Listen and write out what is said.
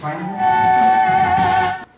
Yes.